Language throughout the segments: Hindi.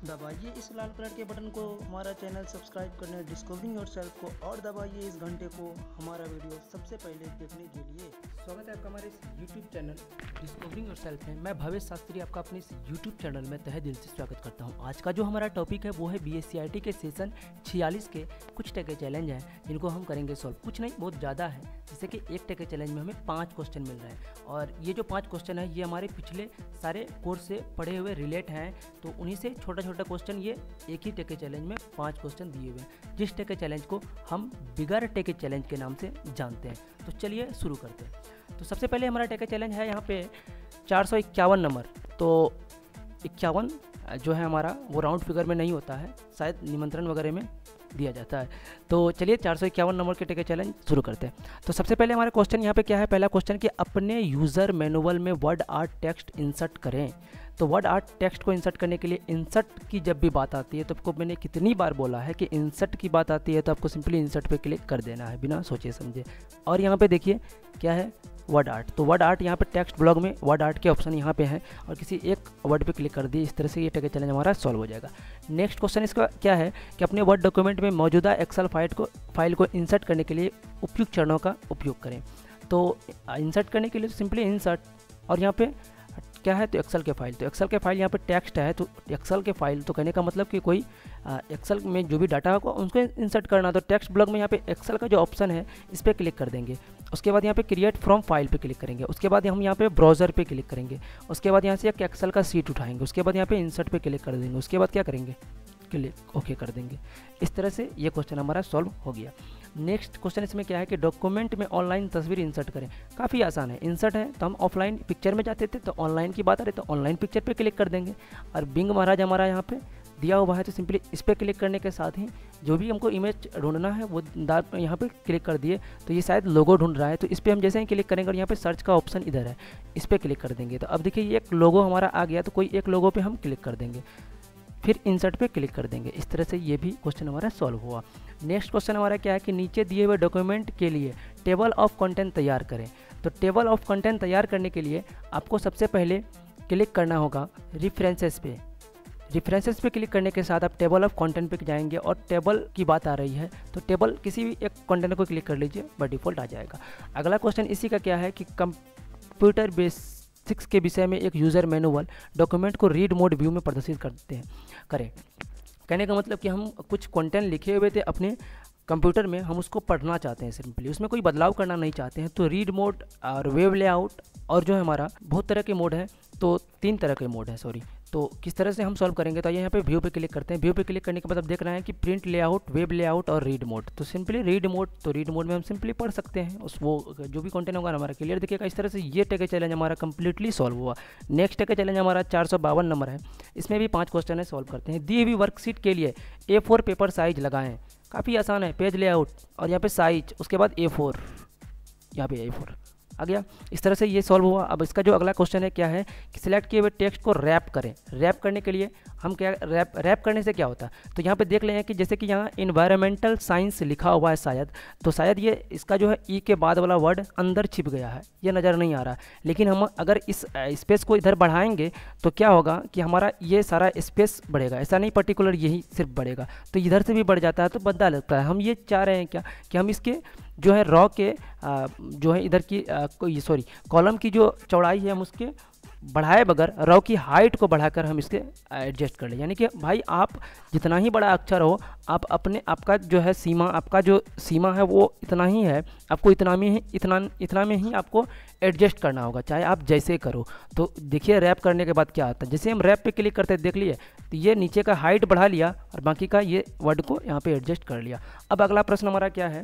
दबाइए इस लाल कलर के बटन को। हमारा चैनल सब्सक्राइब करने, डिस्कवरिंग योर सेल्फ को और दबाइए इस घंटे को हमारा वीडियो सबसे पहले देखने के लिए। स्वागत है आपका हमारे इस YouTube channel, discovering your self में। मैं भवेश शास्त्री आपका अपने इस यूट्यूब चैनल में तहे दिल से स्वागत करता हूँ। आज का जो हमारा टॉपिक है, वो है बी के सेशन छियालीस के कुछ टके चैलेंज हैं, जिनको हम करेंगे सॉल्व कुछ नहीं, बहुत ज़्यादा है, जैसे कि एक टके चैलेंज में हमें पाँच क्वेश्चन मिल रहे हैं। और ये जो पाँच क्वेश्चन है, ये हमारे पिछले सारे कोर्स से पढ़े हुए रिलेट हैं तो उन्हीं से छोटा छोटा क्वेश्चन ये एक ही टेके चैलेंज में पाँच क्वेश्चन दिए हुए हैं। जिस टेके चैलेंज को हम बिगर टेके चैलेंज के नाम से जानते हैं। तो चलिए शुरू करते हैं। तो सबसे पहले हमारा टेके चैलेंज है यहाँ पे चार नंबर तो इक्यावन जो है हमारा, वो राउंड फिगर में नहीं होता है। शायद निमंत्रण वगैरह में दिया जाता है। तो चलिए चार सौ इक्यावन नंबर के टेके चैलेंज शुरू करते हैं। तो सबसे पहले हमारा क्वेश्चन यहाँ पे क्या है? पहला क्वेश्चन कि अपने यूज़र मैनुअल में वर्ड आर्ट टेक्स्ट इंसर्ट करें। तो वर्ड आर्ट टेक्स्ट को इंसर्ट करने के लिए इंसर्ट की जब भी बात आती है तो आपको मैंने कितनी बार बोला है कि इंसर्ट की बात आती है तो आपको सिंपली इंसर्ट पे क्लिक कर देना है, बिना सोचे समझे। और यहाँ पे देखिए, क्या है? वर्ड आर्ट तो वर्ड आर्ट यहाँ पे टेक्स्ट ब्लॉग में वर्ड आर्ट के ऑप्शन यहाँ पे हैं, और किसी एक वर्ड पे क्लिक कर दिए, इस तरह से ये टेक चैलेंज हमारा सॉल्व हो जाएगा। नेक्स्ट क्वेश्चन इसका क्या है? कि अपने वर्ड डॉक्यूमेंट में मौजूदा एक्सल फ़ाइल को फ़ाइल को इंसर्ट करने के लिए उपयुक्त चरणों का उपयोग करें। तो इंसर्ट करने के लिए सिंपली इंसर्ट और यहाँ पे क्या है? तो एक्सेल के फ़ाइल तो एक्सेल के फ़ाइल यहाँ पे टेक्स्ट है तो एक्सेल के फ़ाइल तो कहने का मतलब कि कोई एक्सेल में जो भी डाटा होगा, उसको इंसर्ट करना तो टेक्स्ट ब्लॉक में यहाँ पे एक्सेल का जो ऑप्शन है, इस पर क्लिक कर देंगे। उसके बाद यहाँ पे क्रिएट फ्रॉम फ़ाइल पे क्लिक करेंगे। उसके बाद हम यहाँ पे ब्राउज़र पे क्लिक करेंगे। उसके बाद यहाँ से एक एक्सेल का सीट उठाएँगे। उसके बाद यहाँ पे इंसर्ट पे क्लिक कर देंगे। उसके बाद क्या करेंगे? क्लिक ओके कर देंगे। इस तरह से ये क्वेश्चन हमारा सॉल्व हो गया। नेक्स्ट क्वेश्चन इसमें क्या है कि डॉक्यूमेंट में ऑनलाइन तस्वीर इंसर्ट करें। काफ़ी आसान है। इंसर्ट है तो हम ऑफलाइन पिक्चर में जाते थे तो ऑनलाइन की बात आ रही तो ऑनलाइन पिक्चर पर क्लिक कर देंगे। और बिंग महाराज हमारा यहाँ पर दिया हुआ है तो सिंपली इस पर क्लिक करने के साथ ही जो भी हमको इमेज ढूंढना है, वो यहाँ पे क्लिक कर दिए तो ये शायद लोगो ढूंढ रहा है। तो इस पर हम जैसे ही क्लिक करेंगे और यहाँ पे सर्च का ऑप्शन इधर है, इस पर क्लिक कर देंगे। तो अब देखिए ये एक लोगो हमारा आ गया तो कोई एक लोगो पे हम क्लिक कर देंगे। फिर इंसर्ट पे क्लिक कर देंगे। इस तरह से ये भी क्वेश्चन हमारा सॉल्व हुआ। नेक्स्ट क्वेश्चन हमारा क्या है कि नीचे दिए हुए डॉक्यूमेंट के लिए टेबल ऑफ़ कंटेंट तैयार करें। तो टेबल ऑफ़ कंटेंट तैयार करने के लिए आपको सबसे पहले क्लिक करना होगा रिफ्रेंसेस पे। रिफ्रेंसेस पे क्लिक करने के साथ आप टेबल ऑफ़ कंटेंट पे जाएँगे और टेबल की बात आ रही है तो टेबल किसी भी एक कंटेंट को क्लिक कर लीजिए बट डिफ़ॉल्ट आ जाएगा। अगला क्वेश्चन इसी का क्या है कि कंप्यूटर बेसिक्स के विषय में एक यूज़र मैनुअल डॉक्यूमेंट को रीड मोड व्यू में प्रदर्शित करते हैं, करें। कहने का मतलब कि हम कुछ कंटेंट लिखे हुए थे अपने कंप्यूटर में, हम उसको पढ़ना चाहते हैं सिंपली उसमें कोई बदलाव करना नहीं चाहते हैं। तो रीड मोड और वेव लेआउट और जो है हमारा बहुत तरह के मोड है तो तीन तरह के मोड है सॉरी तो किस तरह से हम सॉल्व करेंगे? तो आइए यहाँ पे व्यू पे क्लिक करते हैं। व्यू पे क्लिक करने के बाद अब देख रहे हैं कि प्रिंट लेआउट वेब लेआउट और रीड मोड तो सिंपली रीड मोड तो रीड मोड में हम सिंपली पढ़ सकते हैं। उस वो, जो भी कंटेंट होगा हमारा क्लियर देखिएगा, इस तरह से ये टेके चैलेंज हमारा कंप्लीटली सॉल्व हुआ। नेक्स्ट टेके चैलेंज हमारा चार सौ बावन नंबर है। इसमें भी पाँच क्वेश्चन है सॉल्व करते हैं। दी हुई वर्कशीट के लिए ए पेपर साइज़ लगाएँ। काफ़ी आसान है पेज लेआउट और यहाँ पर साइज़ उसके बाद ए यहाँ पे ए फोर आ गया। इस तरह से ये सॉल्व हुआ। अब इसका जो अगला क्वेश्चन है, क्या है? कि सिलेक्ट किए हुए टेक्स्ट को रैप करें। रैप करने के लिए हम क्या रैप रैप करने से क्या होता? है तो यहाँ पे देख लें कि जैसे कि यहाँ इन्वायरमेंटल साइंस लिखा हुआ है शायद तो शायद ये इसका जो है ई के बाद वाला वर्ड अंदर छिप गया है। ये नज़र नहीं आ रहा। लेकिन हम अगर इस स्पेस को इधर बढ़ाएँगे तो क्या होगा कि हमारा ये सारा स्पेस बढ़ेगा। ऐसा नहीं पर्टिकुलर यही सिर्फ़ बढ़ेगा। तो इधर से भी बढ़ जाता है तो बदला लगता है। हम ये चाह रहे हैं क्या? कि हम इसके जो है रॉ के आ, जो है इधर की सॉरी कॉलम की जो चौड़ाई है हम उसके बढ़ाए बगैर रॉ की हाइट को बढ़ाकर हम इसके एडजस्ट कर लें। यानी कि भाई आप जितना ही बड़ा अक्षर हो आप अपने आपका जो है सीमा आपका जो सीमा है वो इतना ही है आपको इतना में ही इतना इतना में ही आपको एडजस्ट करना होगा चाहे आप जैसे करो। तो देखिए रैप करने के बाद क्या आता है जैसे हम रैप पे क्लिक करते देख लिए तो ये नीचे का हाइट बढ़ा लिया और बाकी का ये वर्ड को यहाँ पर एडजस्ट कर लिया। अब अगला प्रश्न हमारा क्या है?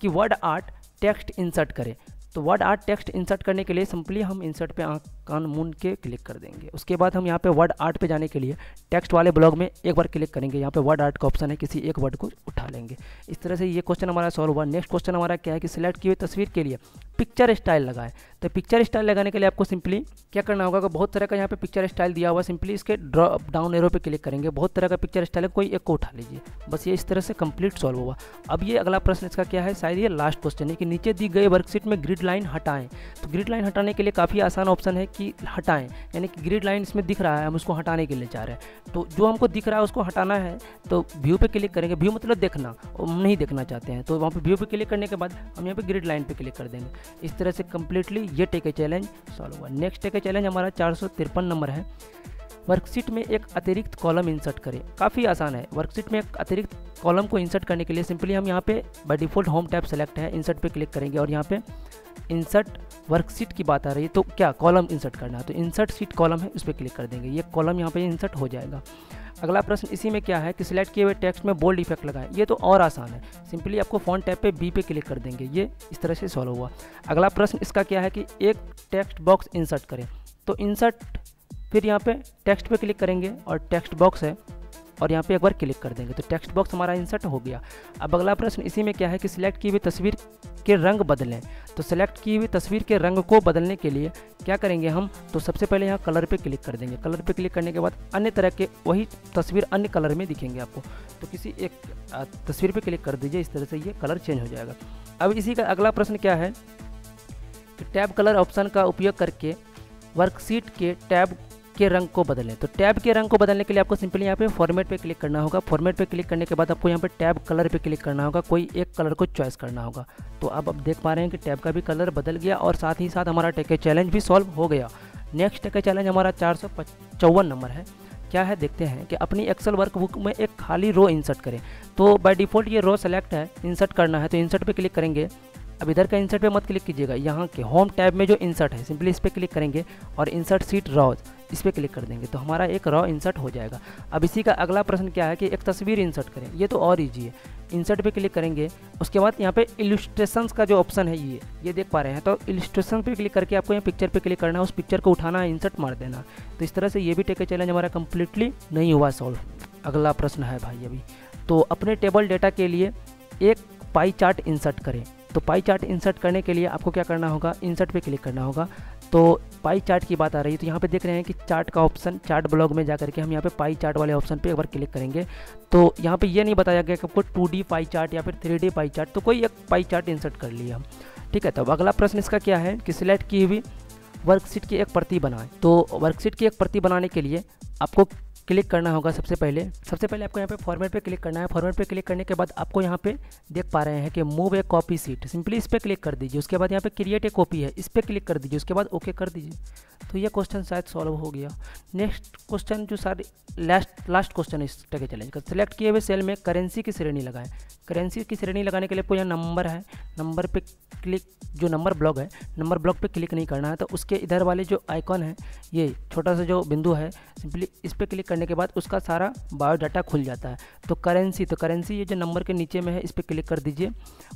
कि वर्ड आर्ट टेक्स्ट इंसर्ट करें। तो वर्ड आर्ट टेक्स्ट इंसर्ट करने के लिए सिंपली हम इंसर्ट पे आँख, कान मून के क्लिक कर देंगे। उसके बाद हम यहाँ पे वर्ड आर्ट पे जाने के लिए टेक्स्ट वाले ब्लॉग में एक बार क्लिक करेंगे। यहाँ पे वर्ड आर्ट का ऑप्शन है, किसी एक वर्ड को उठा लेंगे। इस तरह से ये क्वेश्चन हमारा सॉल्व हुआ। नेक्स्ट क्वेश्चन हमारा क्या है कि सिलेक्ट की हुई तस्वीर के लिए पिक्चर स्टाइल लगाएँ। तो पिक्चर स्टाइल लगाने के लिए आपको सिंपली क्या करना होगा कि बहुत तरह का यहाँ पे पिक्चर स्टाइल दिया हुआ सिंपली इसके ड्रॉप डाउन एरो पे क्लिक करेंगे। बहुत तरह का पिक्चर स्टाइल है, कोई एक को उठा लीजिए। बस ये इस तरह से कंप्लीट सॉल्व हुआ अब ये अगला प्रश्न इसका क्या है? शायद ये लास्ट क्वेश्चन है कि नीचे दी गई वर्कशीट में ग्रिड लाइन हटाएँ। तो ग्रिड लाइन हटाने के लिए काफ़ी आसान ऑप्शन है कि हटाएँ। यानी कि ग्रिड लाइन इसमें दिख रहा है, हम उसको हटाने के लिए चाह रहे हैं। तो जो हमको दिख रहा है, उसको हटाना है। तो व्यू पे क्लिक करेंगे। व्यू मतलब देखना हम नहीं देखना चाहते हैं। तो वहाँ पर व्यू पे क्लिक करने के बाद हम यहाँ पर ग्रिड लाइन पर क्लिक कर देंगे। इस तरह से कम्प्लीटली ये टेक चैलेंज सॉल्व हुआ। नेक्स्ट टेक चैलेंज हमारा चार सौ तिरपन नंबर है। वर्कशीट में एक अतिरिक्त कॉलम इंसर्ट करें। काफ़ी आसान है। वर्कशीट में एक अतिरिक्त कॉलम को इंसर्ट करने के लिए सिंपली हम यहाँ पे by default home tab select है। इंसर्ट पे क्लिक करेंगे और यहाँ पे इंसर्ट वर्कशीट की बात आ रही है। तो क्या कॉलम इंसर्ट करना है? तो इंसर्ट सीट कॉलम है, उस पर क्लिक कर देंगे। ये कॉलम यहाँ पे इंसर्ट हो जाएगा। अगला प्रश्न इसी में क्या है कि सिलेक्ट किए हुए टेक्स्ट में बोल्ड इफ़ेक्ट लगाएँ। ये तो और आसान है। सिंपली आपको फ़ोन टैप पे बी पे क्लिक कर देंगे। ये इस तरह से सॉल्व हुआ। अगला प्रश्न इसका क्या है कि एक टेक्स्ट बॉक्स इंसर्ट करें। तो इंसर्ट फिर यहाँ पे टेक्स्ट पे क्लिक करेंगे और टेक्स्ट बॉक्स है। और यहाँ पे एक बार क्लिक कर देंगे। तो टेक्स्ट बॉक्स हमारा इंसर्ट हो गया। अब अगला प्रश्न, इसी में क्या है कि सिलेक्ट की हुई तस्वीर के रंग बदलें। तो सेलेक्ट की हुई तस्वीर के रंग को बदलने के लिए क्या करेंगे हम? तो सबसे पहले यहाँ कलर पे क्लिक कर देंगे। कलर पे क्लिक करने के बाद अन्य तरह के वही तस्वीर अन्य कलर में दिखेंगे आपको। तो किसी एक तस्वीर पे क्लिक कर दीजिए, इस तरह से ये कलर चेंज हो जाएगा। अब इसी का अगला प्रश्न क्या है? कि टैब कलर ऑप्शन का उपयोग करके वर्कशीट के टैब के रंग को बदलें तो टैब के रंग को बदलने के लिए आपको सिंपली यहाँ पे फॉर्मेट पे क्लिक करना होगा। फॉर्मेट पे क्लिक करने के बाद आपको यहाँ पे टैब कलर पे क्लिक करना होगा। कोई एक कलर को चॉइस करना होगा। तो अब अब देख पा रहे हैं कि टैब का भी कलर बदल गया और साथ ही साथ हमारा टेके चैलेंज भी सॉल्व हो गया। नेक्स्ट टेके चैलेंज हमारा चार नंबर है। क्या है? देखते हैं कि अपनी एक्सेल वर्कबुक में एक खाली रो इंसर्ट करें। तो बाय डिफ़ॉल्ट ये रो सेलेक्ट है। इंसर्ट करना है। तो इंसर्ट पे क्लिक करेंगे। अब इधर का इंसर्ट पे मत क्लिक कीजिएगा। यहाँ के होम टैब में जो इंसर्ट है सिंपली इस पर क्लिक करेंगे और इंसर्ट सीट रॉज इस पर क्लिक कर देंगे तो हमारा एक रॉ इंसर्ट हो जाएगा। अब इसी का अगला प्रश्न क्या है कि एक तस्वीर इंसर्ट करें, ये तो और ईजी है। इंसर्ट पे क्लिक करेंगे, उसके बाद यहाँ पे इलिस्ट्रेशन का जो ऑप्शन है, ये ये देख पा रहे हैं तो इलिस्ट्रेशन पे क्लिक करके आपको यहाँ पिक्चर पे क्लिक करना है, उस पिक्चर को उठाना है इंसर्ट मार देना। तो इस तरह से ये भी टेक चैलेंज हमारा कम्प्लीटली नहीं हुआ सॉल्व अगला प्रश्न है भाई अभी। तो अपने टेबल डेटा के लिए एक पाई चार्ट इंसर्ट करें। तो पाई चार्ट इंसर्ट करने के लिए आपको क्या करना होगा? इंसर्ट पे क्लिक करना होगा। तो पाई चार्ट की बात आ रही है तो यहाँ पे देख रहे हैं कि चार्ट का ऑप्शन चार्ट ब्लॉग में जा करके हम यहाँ पे पाई चार्ट वाले ऑप्शन पे एक बार क्लिक करेंगे। तो यहाँ पे ये नहीं बताया गया कि आपको टू डी पाई चार्ट या फिर थ्री डी पाई चार्ट तो कोई एक पाई चार्ट इंसर्ट कर लिया। ठीक है तो अगला प्रश्न इसका क्या है कि सिलेक्ट की हुई वर्कशीट की एक प्रति बनाएँ। तो वर्कशीट की एक प्रति बनाने के लिए आपको क्लिक करना होगा सबसे पहले। सबसे पहले आपको यहाँ पे फॉर्मेट पे क्लिक करना है। फॉर्मेट पे क्लिक करने के बाद आपको यहाँ पे देख पा रहे हैं कि move a copy sheet simply इस पर क्लिक कर दीजिए। उसके बाद यहाँ पे क्रिएट ए कॉपी है। इस पर क्लिक कर दीजिए। उसके बाद ओके कर दीजिए। तो ये क्वेश्चन शायद सॉल्व हो गया। नेक्स्ट क्वेश्चन जो सारे लास्ट लास्ट क्वेश्चन इस टके चैलेंज का। सिलेक्ट किए हुए सेल में करेंसी की श्रेणी लगाएँ। करेंसी की श्रेणी लगाने के लिए कोई यहाँ नंबर है नंबर पे क्लिक जो नंबर ब्लॉक है नंबर ब्लॉक पे क्लिक नहीं करना है तो उसके इधर वाले जो आइकॉन है, ये छोटा सा जो बिंदु है सिंपली इस पर क्लिक करने के बाद उसका सारा बायोडाटा खुल जाता है। तो करेंसी तो करेंसी ये जो नंबर के नीचे में है, इस पर क्लिक कर दीजिए।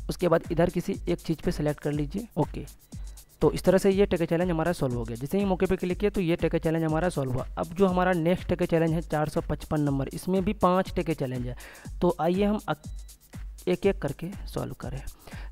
उसके बाद इधर किसी एक चीज़ पर सेलेक्ट कर लीजिए। ओके तो इस तरह से ये टेके चैलेंज हमारा सॉल्व हो गया। जैसे ही मौके पे क्लिक किया तो ये टेके चैलेंज हमारा सॉल्व हुआ। अब जो हमारा नेक्स्ट टेके चैलेंज है 455 नंबर, इसमें भी पाँच टेके चैलेंज है। तो आइए हम एक एक करके सॉल्व करें।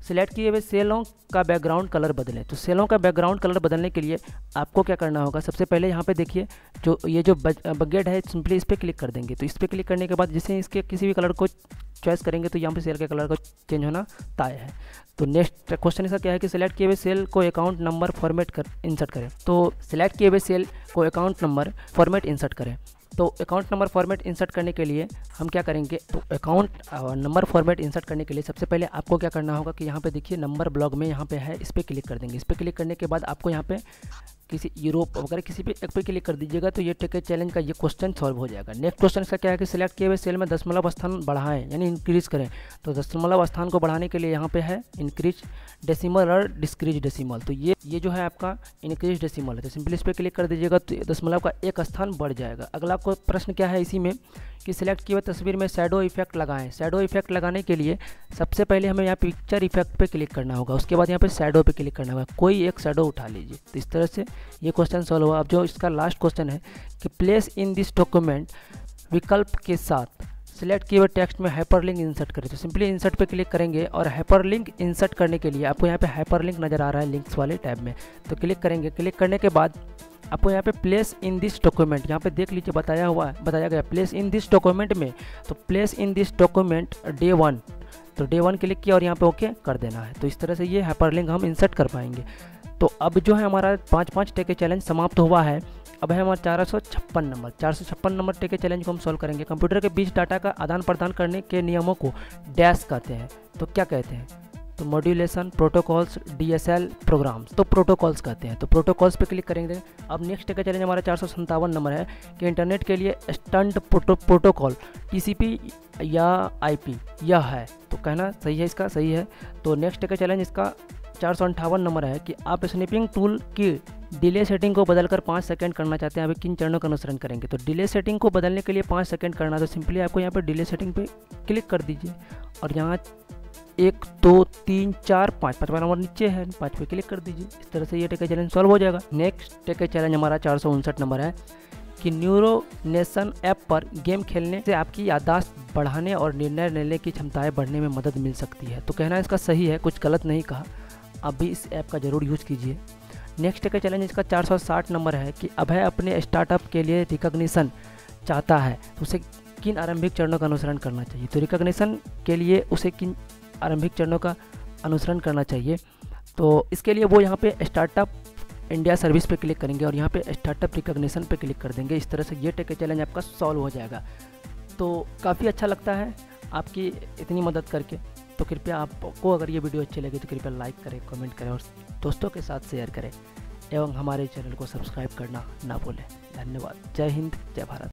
सिलेक्ट किए हुए सेलों का बैकग्राउंड कलर बदलें। तो सेलों का बैकग्राउंड कलर बदलने के लिए आपको क्या करना होगा? सबसे पहले यहाँ पे देखिए, जो ये जो बगेट है सिंपली इस पर क्लिक कर देंगे। तो इस पर क्लिक करने के बाद जैसे इसके किसी भी कलर को चॉइस करेंगे तो यहाँ पे सेल के कलर को चेंज होना तय है। तो नेक्स्ट क्वेश्चन इसका क्या है कि सिलेक्ट किए हुए सेल को अकाउंट नंबर फॉर्मेट कर इंसर्ट करें। तो सिलेक्ट किए हुए सेल को अकाउंट नंबर फॉर्मेट इंसर्ट करें। तो अकाउंट नंबर फॉर्मेट इंसर्ट करने के लिए हम क्या करेंगे? तो अकाउंट नंबर फॉर्मेट इंसर्ट करने के लिए सबसे पहले आपको क्या करना होगा कि यहाँ पे देखिए नंबर ब्लॉग में यहाँ पे है, इस पर क्लिक कर देंगे। इस पर क्लिक करने के बाद आपको यहाँ पे किसी यूरोप वगैरह किसी भी एक पे क्लिक कर दीजिएगा तो ये टेक चैलेंज का ये क्वेश्चन सॉल्व हो जाएगा। नेक्स्ट क्वेश्चन इसका क्या है कि सिलेक्ट किए हुए सेल में दशमलव स्थान बढ़ाएँ, यानी इंक्रीज करें। तो दशमलव स्थान को बढ़ाने के लिए यहाँ पे है इंक्रीज डेसिमल और डिस्क्रीज डेसिमल तो ये ये जो है आपका इंक्रीज डेसिमल है। तो सिंपली इस पर क्लिक कर दीजिएगा तो दशमलव का एक स्थान बढ़ जाएगा। अगला आपको प्रश्न क्या है इसी में? कि सिलेक्ट किए हुए तस्वीर में शेडो इफ़ेक्ट लगाएँ। शेडो इफ़ेक्ट लगाने के लिए सबसे पहले हमें यहाँ पिक्चर इफ़ेक्ट पे क्लिक करना होगा। उसके बाद यहाँ पे शेडो पे क्लिक करना होगा। कोई एक शेडो उठा लीजिए। तो इस तरह से ये क्वेश्चन सॉल्व हुआ अब जो इसका लास्ट क्वेश्चन है कि प्लेस इन दिस डॉक्यूमेंट विकल्प के साथ सिलेक्ट किए हुए टेक्स्ट में हाइपरलिंक इंसर्ट करें। तो सिंपली इंसर्ट पे क्लिक करेंगे और हाइपरलिंक इंसर्ट करने के लिए आपको यहाँ पे हाइपरलिंक नज़र आ रहा है लिंक्स वाले टैब में। तो क्लिक करेंगे। क्लिक करने के बाद आपको यहाँ पे प्लेस इन दिस डॉक्यूमेंट यहाँ पे देख लीजिए, बताया हुआ है, बताया गया प्लेस इन दिस डॉक्यूमेंट में तो place in this document day one तो डे वन क्लिक किया और यहाँ पे ओके कर देना है। तो इस तरह से ये हाइपरलिंक हम इंसर्ट कर पाएँगे। तो अब जो है हमारा पाँच पाँच टेके चैलेंज समाप्त हुआ है। अब है हमारा चार सौ छप्पन नंबर चार सौ छप्पन नंबर टेके चैलेंज को हम सॉल्व करेंगे। कंप्यूटर के बीच डाटा का आदान प्रदान करने के नियमों को डैश कहते हैं। तो क्या कहते हैं? तो मॉड्यूलेशन प्रोटोकॉल्स डीएसएल प्रोग्राम्स तो प्रोटोकॉल्स कहते हैं। तो प्रोटोकॉल्स पे क्लिक करेंगे। अब नेक्स्ट का चैलेंज हमारा चार नंबर है कि इंटरनेट के लिए स्टंट प्रोटोकॉल टीसीपी या आईपी यह है। तो कहना सही है इसका, सही है। तो नेक्स्ट का चैलेंज इसका चार नंबर है कि आप स्निपिंग टूल की डिले सेटिंग को बदलकर पाँच सेकंड करना चाहते हैं, अभी किन चरणों का अनुसरण करेंगे? तो डिले सेटिंग को बदलने के लिए पाँच सेकंड करना तो सिंपली आपको यहाँ पर डिले सेटिंग पे क्लिक कर दीजिए। और यहाँ एक, दो, तीन, चार, पाँच। पाँचवा नंबर नीचे है पाँच पे क्लिक कर दीजिए। इस तरह से ये टेके चैलेंज सॉल्व हो जाएगा। नेक्स्ट टेके चैलेंज हमारा चार सौ उनसठ नंबर है कि न्यूरो नेशन ऐप पर गेम खेलने से आपकी याददाश्त बढ़ाने और निर्णय लेने की क्षमताएँ बढ़ने में मदद मिल सकती है। तो कहना इसका सही है, कुछ गलत नहीं कहा। आप भी इस ऐप का ज़रूर यूज़ कीजिए। नेक्स्ट का चैलेंज इसका 460 नंबर है कि अभय अपने स्टार्टअप के लिए रिकॉग्निशन चाहता है। तो उसे किन आरंभिक चरणों का अनुसरण करना चाहिए? तो रिकॉग्निशन के लिए उसे किन आरंभिक चरणों का अनुसरण करना चाहिए। तो इसके लिए वो यहाँ पे स्टार्टअप इंडिया सर्विस पे क्लिक करेंगे और यहाँ पे स्टार्टअप रिकॉग्निशन पे क्लिक कर देंगे। इस तरह से ये टेक चैलेंज आपका सॉल्व हो जाएगा। तो काफ़ी अच्छा लगता है आपकी इतनी मदद करके। तो कृपया आपको अगर ये वीडियो अच्छी लगी तो कृपया लाइक करें कमेंट करें और दोस्तों के साथ शेयर करें। एवं हमारे चैनल को सब्सक्राइब करना ना भूलें। धन्यवाद। जय हिंद, जय भारत।